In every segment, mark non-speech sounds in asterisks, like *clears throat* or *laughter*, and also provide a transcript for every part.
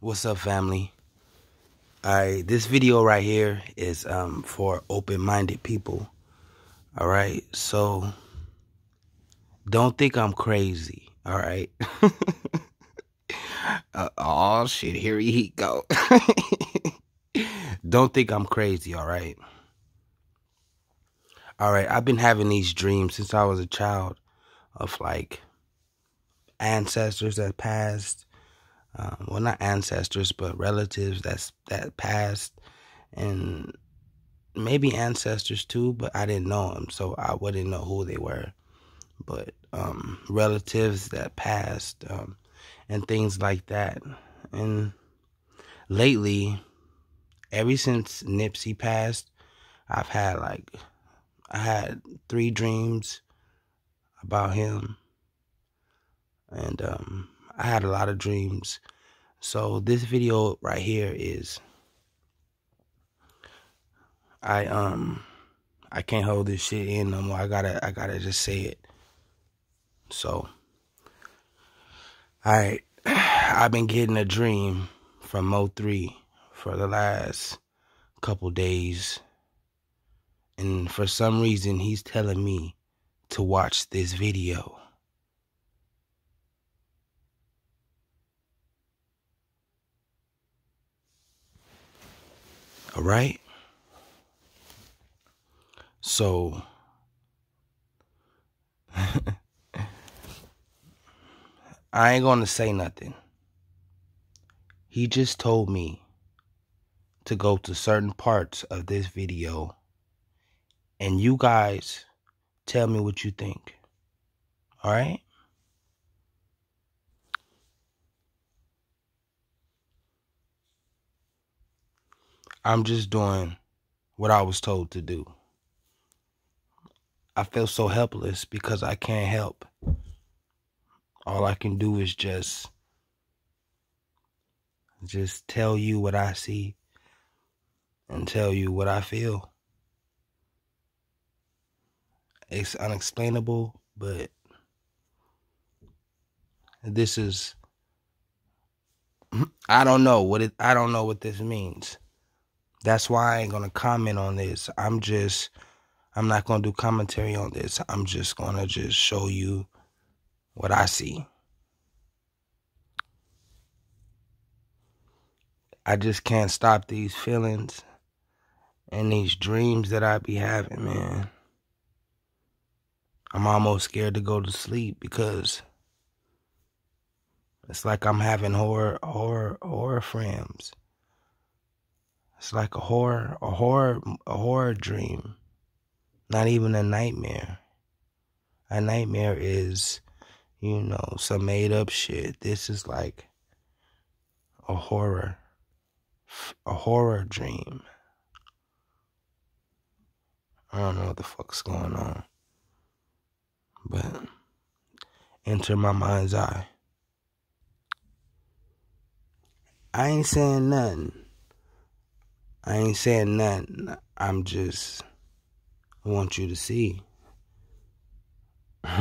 What's up, family? Alright, this video right here is um, for open-minded people. Alright, so don't think I'm crazy. Alright. *laughs* uh, oh shit, here he go. *laughs* don't think I'm crazy, alright? Alright, I've been having these dreams since I was a child of like ancestors that passed um, well, not ancestors, but relatives that's that passed, and maybe ancestors too. But I didn't know them, so I wouldn't know who they were. But um, relatives that passed, um, and things like that. And lately, ever since Nipsey passed, I've had like I had three dreams about him, and um, I had a lot of dreams. So this video right here is I um I can't hold this shit in no more. I gotta I gotta just say it. So I *sighs* I've been getting a dream from Mo3 for the last couple days. And for some reason he's telling me to watch this video. All right. So, *laughs* I ain't going to say nothing. He just told me to go to certain parts of this video and you guys tell me what you think. All right? I'm just doing what I was told to do. I feel so helpless because I can't help. All I can do is just just tell you what I see and tell you what I feel. It's unexplainable, but this is *clears throat* I don't know what it I don't know what this means. That's why I ain't gonna comment on this. I'm just I'm not gonna do commentary on this. I'm just gonna just show you what I see. I just can't stop these feelings and these dreams that I be having, man. I'm almost scared to go to sleep because it's like I'm having horror horror horror frames. It's like a horror, a horror, a horror dream. Not even a nightmare. A nightmare is, you know, some made up shit. This is like a horror, a horror dream. I don't know what the fuck's going on. But enter my mind's eye. I ain't saying nothing. I ain't saying nothing. I'm just I want you to see. *laughs*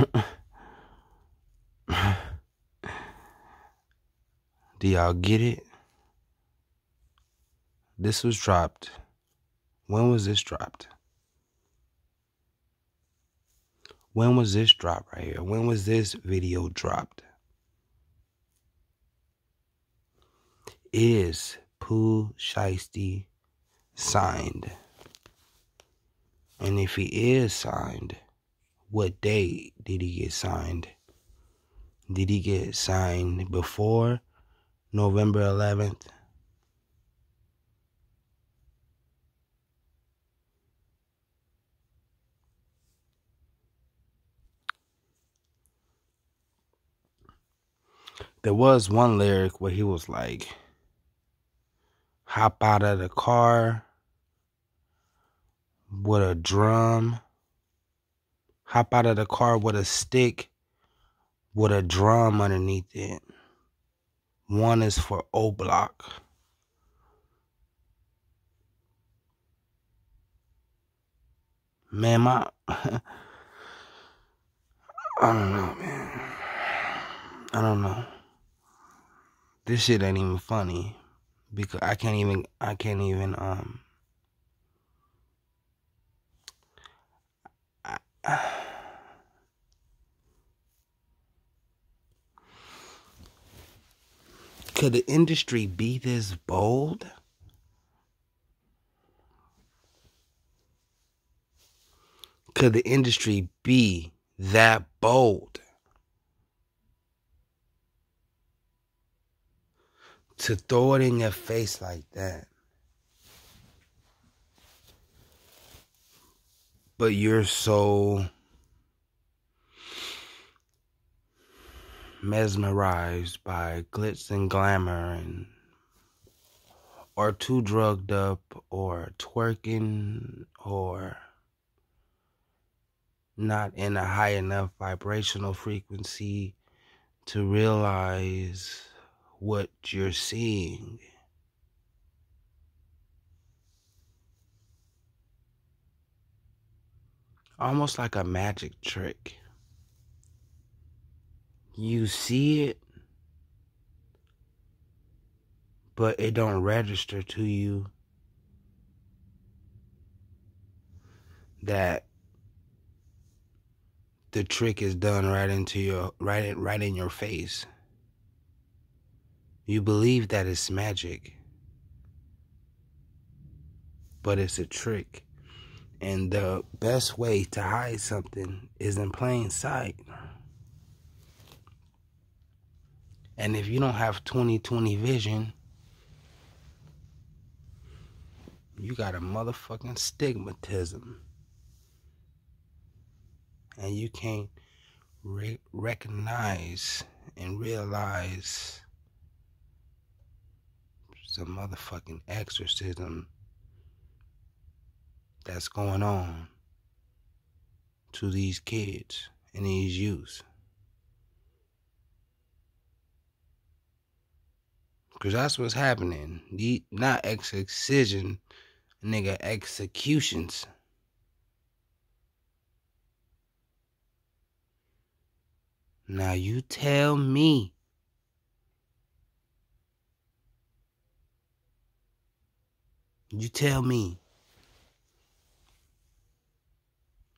Do y'all get it? This was dropped. When was this dropped? When was this dropped right here? When was this video dropped? Is Pooh Shiesty signed? And if he is signed, what date did he get signed? Did he get signed before November 11th? There was one lyric where he was like, hop out of the car with a drum, hop out of the car with a stick with a drum underneath it. One is for O Block. Man, my *laughs* I don't know, man. I don't know. this shit ain't even funny because I can't even I can't even um *sighs* could the industry be this bold? Could the industry be that bold? To throw it in your face like that. But you're so mesmerized by glitz and glamour and or too drugged up or twerking or not in a high enough vibrational frequency to realize what you're seeing. Almost like a magic trick. You see it, but it don't register to you that the trick is done right into your right right in your face. You believe that it's magic, but it's a trick. And the best way to hide something is in plain sight. And if you don't have 20/20 vision, you got a motherfucking stigmatism. And you can't re- recognize and realize some motherfucking exorcism that's going on to these kids and these youths. Because that's what's happening. The, not exorcism, nigga, executions. Now you tell me You tell me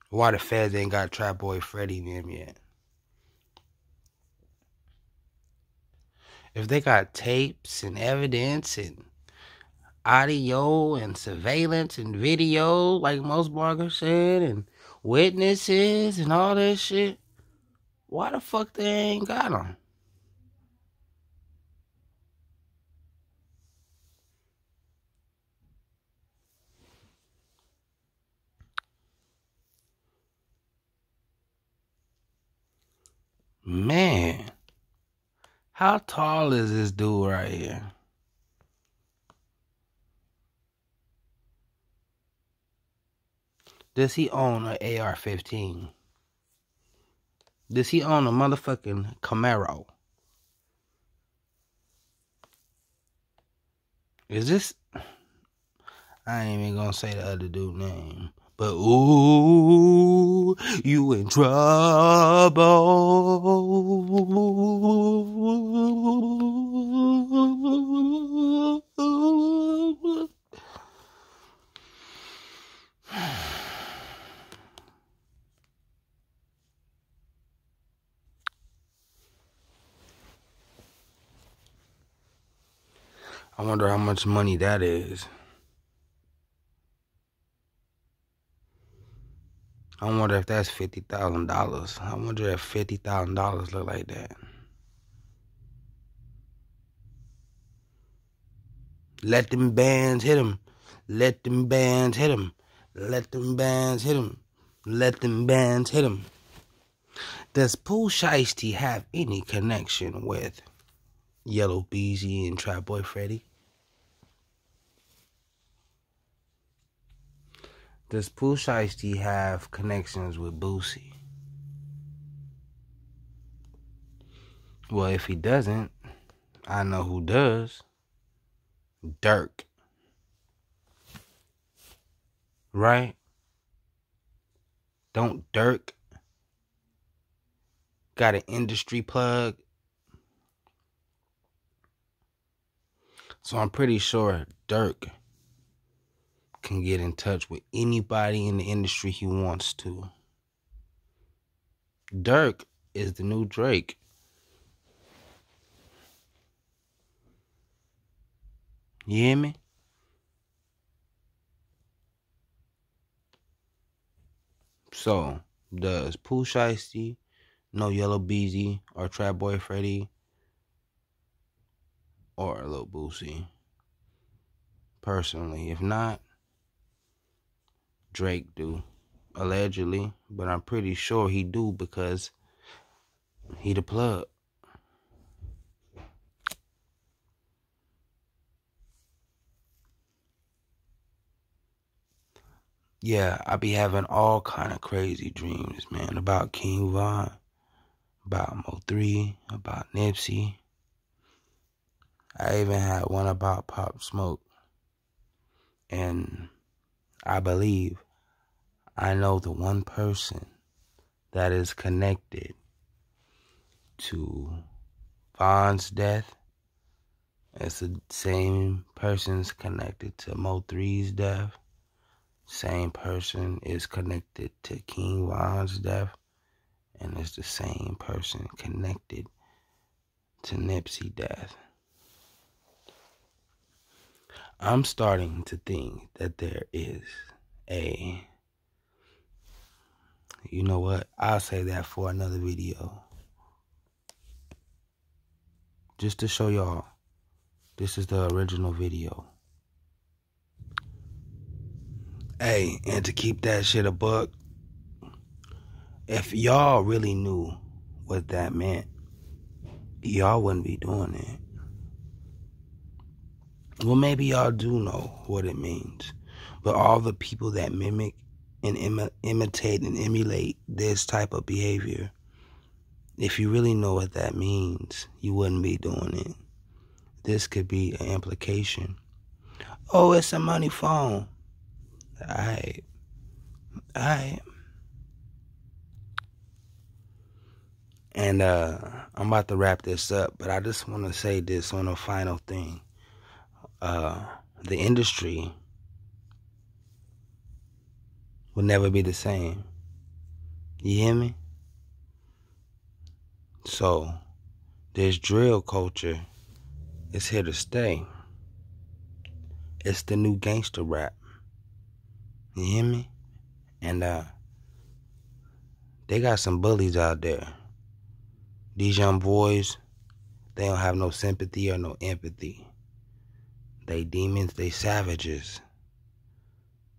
why the feds ain't got Trap Boy Freddy in them yet. If they got tapes and evidence and audio and surveillance and video, like most bloggers said, and witnesses and all that shit, why the fuck they ain't got them? Man, how tall is this dude right here? Does he own an AR 15? Does he own a motherfucking Camaro? Is this. I ain't even gonna say the other dude name. But ooh, you in trouble. *sighs* I wonder how much money that is. I wonder if that's fifty thousand dollars. I wonder if fifty thousand dollars look like that. Let them bands hit him. Let them bands hit him. Let them bands hit him. Let them bands hit him. Does Pooh Shiesty have any connection with Yella Beezy and Trap Boy Freddy? Does Pooh Shiesty have connections with Boosie? Well, if he doesn't, I know who does. Durk. Right? Don't Durk got an industry plug So I'm pretty sure Durk can get in touch with anybody in the industry he wants to. Durk is the new Drake. You hear me? So, does Pooh Shiesty, No Yella Beezy, or Trap Boy Freddy, or Lil Boosie? Personally, if not, Drake do, allegedly, but I'm pretty sure he do because he the plug. Yeah, I be having all kind of crazy dreams, man, about King Von, about Mo3, about Nipsey. I even had one about Pop Smoke. And I believe I know the one person that is connected to Von's death. It's the same person's connected to Mo3's death. Same person is connected to King Von's death. And it's the same person connected to Nipsey death. I'm starting to think that there is a you know what? I'll say that for another video. Just to show y'all, this is the original video. Hey, and to keep that shit a buck, if y'all really knew what that meant, y'all wouldn't be doing it. Well, maybe y'all do know what it means. But all the people that mimic and Im- imitate and emulate this type of behavior, if you really know what that means, you wouldn't be doing it. This could be an implication. Oh, it's a money phone. I, I, and uh, I'm about to wrap this up, but I just want to say this on a final thing. Uh, the industry will never be the same. You hear me? So, this drill culture is here to stay. It's the new gangster rap. You hear me? And uh they got some bullies out there. These young boys, they don't have no sympathy or no empathy. They demons, they savages.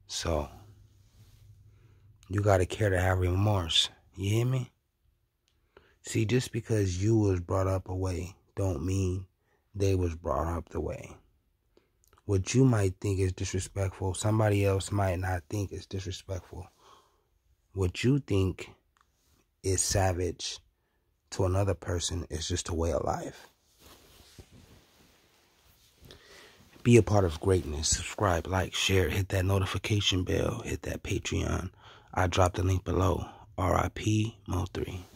So you gotta care to have remorse. You hear me? See, just because you was brought up a way don't mean they was brought up the way. What you might think is disrespectful, somebody else might not think is disrespectful. What you think is savage to another person is just a way of life. Be a part of greatness. Subscribe, like, share, hit that notification bell, hit that Patreon. I dropped the link below. RIP Mo3.